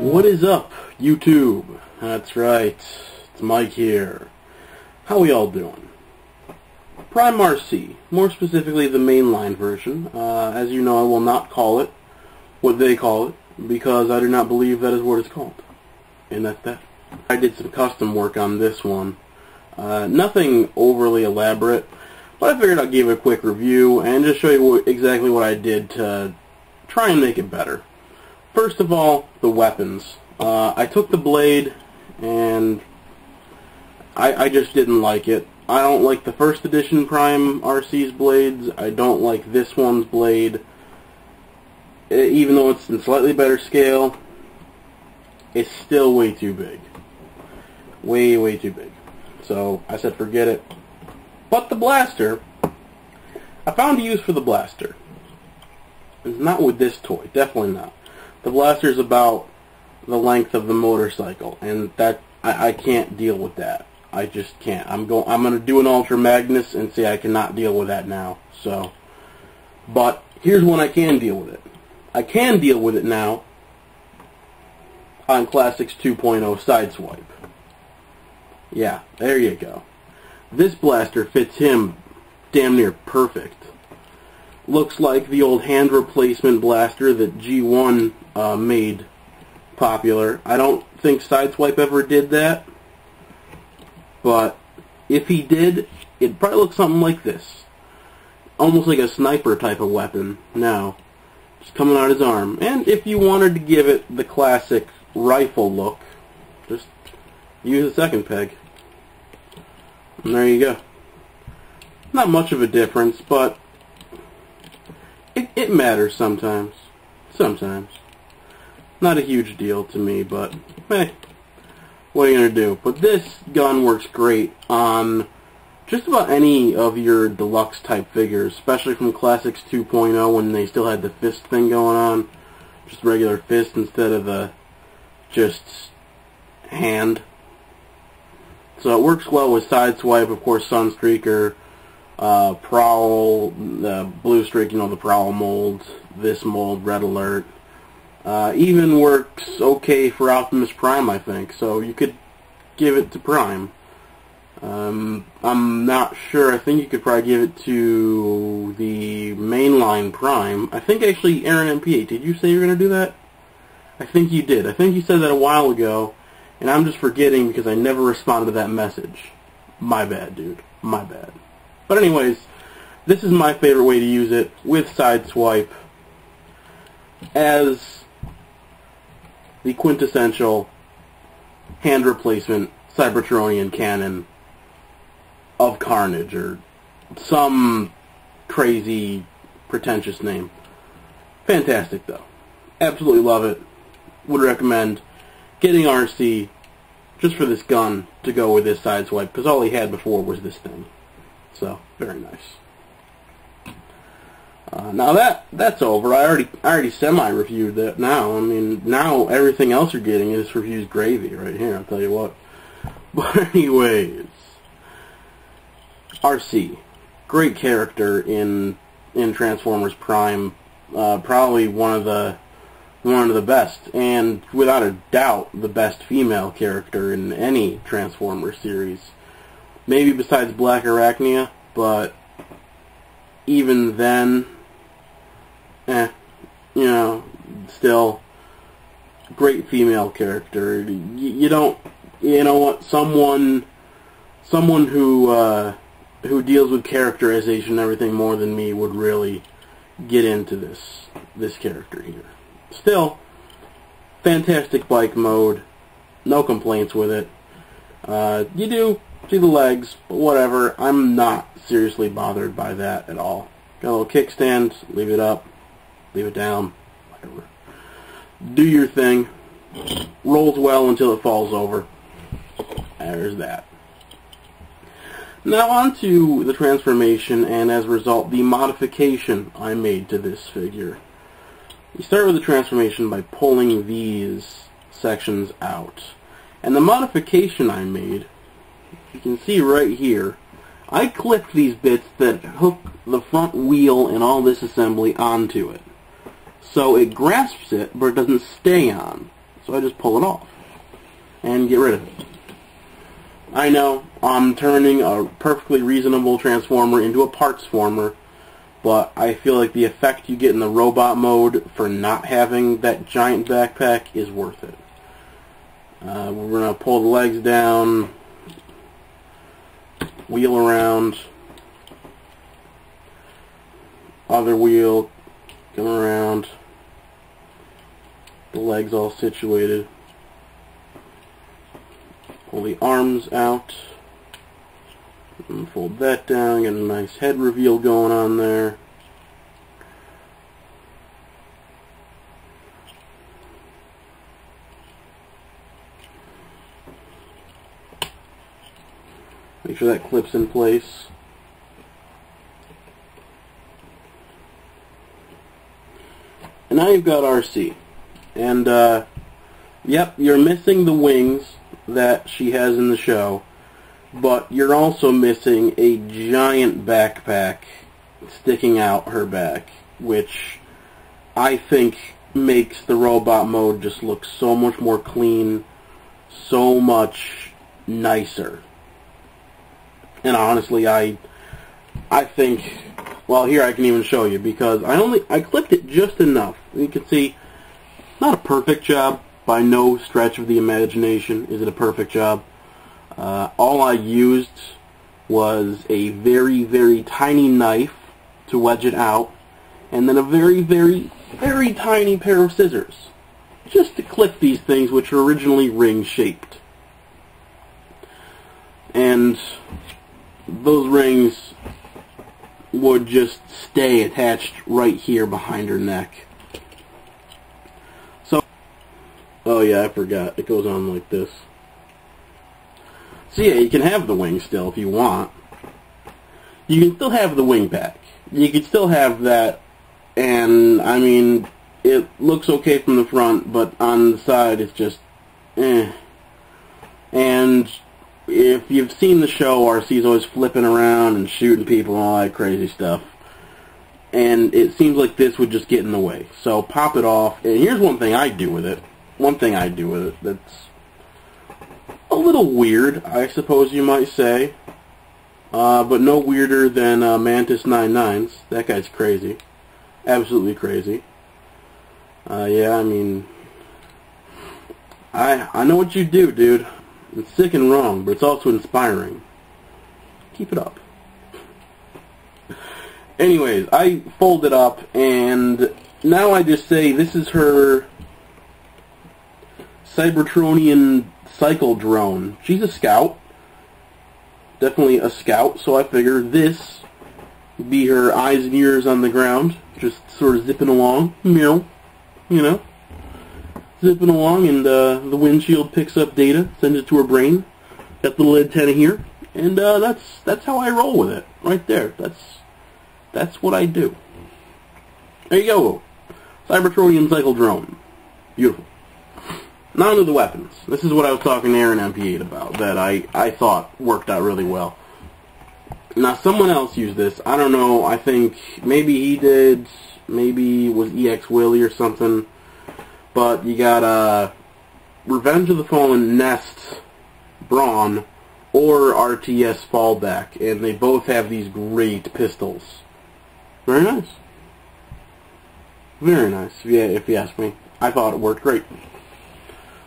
What is up, YouTube? That's right, it's Mike here. How we all doing? Prime Arcee, more specifically the mainline version. Uh, as you know, I will not call it what they call it, because I do not believe that is what it's called. And that's that. I did some custom work on this one. Uh, nothing overly elaborate, but I figured I'd give a quick review and just show you exactly what I did to try and make it better. First of all, the weapons. Uh, I took the blade and I, I just didn't like it. I don't like the first edition Prime Arcee's blades. I don't like this one's blade. Even though it's in slightly better scale, it's still way too big. Way, way too big. So I said forget it. But the blaster, I found a use for the blaster. It's not with this toy, definitely not. The blaster's about the length of the motorcycle, and that I, I can't deal with that. I just can't. I'm going. I'm going to do an Ultra Magnus and say I cannot deal with that now. So, but here's when I can deal with it. I can deal with it now on Classics 2.0 Sideswipe. Yeah, there you go. This blaster fits him damn near perfect. Looks like the old hand replacement blaster that G1 uh, made popular. I don't think Sideswipe ever did that, but if he did, it'd probably look something like this. Almost like a sniper type of weapon now. Just coming out his arm. And if you wanted to give it the classic rifle look, just use a second peg. And there you go. Not much of a difference, but it, matters sometimes. Sometimes. Not a huge deal to me, but hey, what are you going to do? But this gun works great on just about any of your deluxe type figures, especially from Classics 2.0 when they still had the fist thing going on. Just regular fist instead of the just hand. So it works well with Sideswipe, of course, Sunstreaker, uh, Prowl, the Bluestreak, you know, the Prowl mold, this mold, Red Alert. Uh, even works okay for Optimus Prime, I think, so you could give it to Prime. Um, I'm not sure. I think you could probably give it to the mainline Prime. I think actually, Aaron MP8, did you say you were going to do that? I think you did. I think you said that a while ago, and I'm just forgetting because I never responded to that message. My bad, dude. My bad. But anyways, this is my favorite way to use it with Sideswipe as the quintessential hand replacement Cybertronian cannon of Carnage or some crazy pretentious name. Fantastic though. Absolutely love it. Would recommend getting Arcee just for this gun to go with this sideswipe because all he had before was this thing. So, very nice. Uh, now that that's over. I already I already semi-reviewed that now. I mean, now everything else you're getting is refused gravy right here, I'll tell you what. But anyways, Arcee, great character in in Transformers Prime, uh, probably one of the one of the best, and without a doubt, the best female character in any Transformers series. Maybe besides Blackarachnia, but even then, eh, you know, still great female character. You, you don't, you know what? Someone, someone who uh, who deals with characterization and everything more than me would really get into this this character here. Still, fantastic bike mode. No complaints with it. Uh, you do see the legs, but whatever. I'm not seriously bothered by that at all. Got a little kickstand, leave it up, leave it down, whatever. Do your thing. Rolls well until it falls over. There's that. Now on to the transformation and as a result the modification I made to this figure. You start with the transformation by pulling these sections out. And the modification I made, you can see right here, I clipped these bits that hook the front wheel and all this assembly onto it. So it grasps it, but it doesn't stay on. So I just pull it off and get rid of it. I know I'm turning a perfectly reasonable transformer into a parts former, but I feel like the effect you get in the robot mode for not having that giant backpack is worth it. Uh, we're going to pull the legs down, wheel around, other wheel, come around, the legs all situated. Pull the arms out. And fold that down, get a nice head reveal going on there. Sure that clips in place. And now you've got Arcee. And, uh, yep, you're missing the wings that she has in the show, but you're also missing a giant backpack sticking out her back, which I think makes the robot mode just look so much more clean, so much nicer. And honestly, I I think well here I can even show you because I only I clipped it just enough. You can see not a perfect job, by no stretch of the imagination is it a perfect job. Uh, all I used was a very, very tiny knife to wedge it out, and then a very, very, very tiny pair of scissors, just to clip these things which were originally ring-shaped. And those rings would just stay attached right here behind her neck. So, oh yeah, I forgot. It goes on like this. So yeah, you can have the wing still if you want. You can still have the wing pack. You can still have that, and I mean, it looks okay from the front, but on the side it's just, eh. And if you've seen the show, Arcee's always flipping around and shooting people and all that crazy stuff. And it seems like this would just get in the way. So pop it off. And here's one thing I do with it one thing I do with it that's a little weird, I suppose you might say. Uh, but no weirder than uh, Mantis 99s. That guy's crazy. Absolutely crazy. Uh, yeah, I mean, I I know what you do, dude. It's sick and wrong, but it's also inspiring. Keep it up. Anyways, I fold it up, and now I just say this is her Cybertronian cycle drone. She's a scout. Definitely a scout, so I figure this be her eyes and ears on the ground, just sort of zipping along. Meow. You know? Zipping along, and uh, the windshield picks up data, sends it to her brain. Got the little antenna here. And uh, that's that's how I roll with it, right there. That's that's what I do. There you go. Cybertronian cycle drone. Beautiful. Now to the weapons. This is what I was talking to Aaron MP8 about, that I, I thought worked out really well. Now, someone else used this. I don't know. I think maybe he did. Maybe was EX Willie or something. But you got uh, Revenge of the Fallen Nest Brawn or RTS Fallback, and they both have these great pistols. Very nice. Very nice, yeah, if you ask me. I thought it worked great.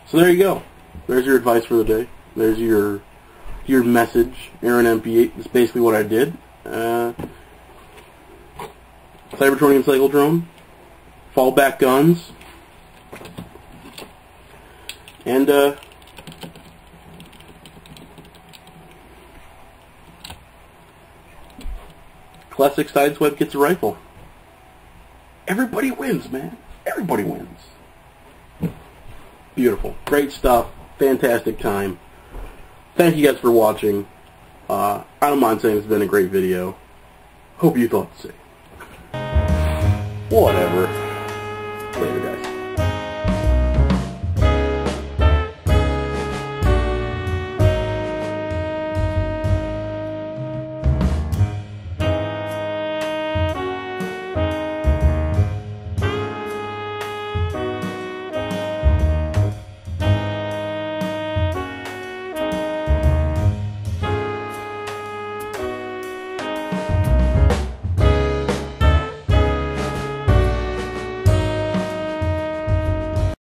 So there you go. There's your advice for the day. There's your your message, Aaron MP8. That's basically what I did. Uh, Cybertronian Cycle Drone, fallback guns, and uh, classic sideswipe gets a rifle. Everybody wins, man. Everybody wins. Beautiful. Great stuff. Fantastic time. Thank you guys for watching. Uh, I don't mind saying it's been a great video. Hope you thought the same. Whatever.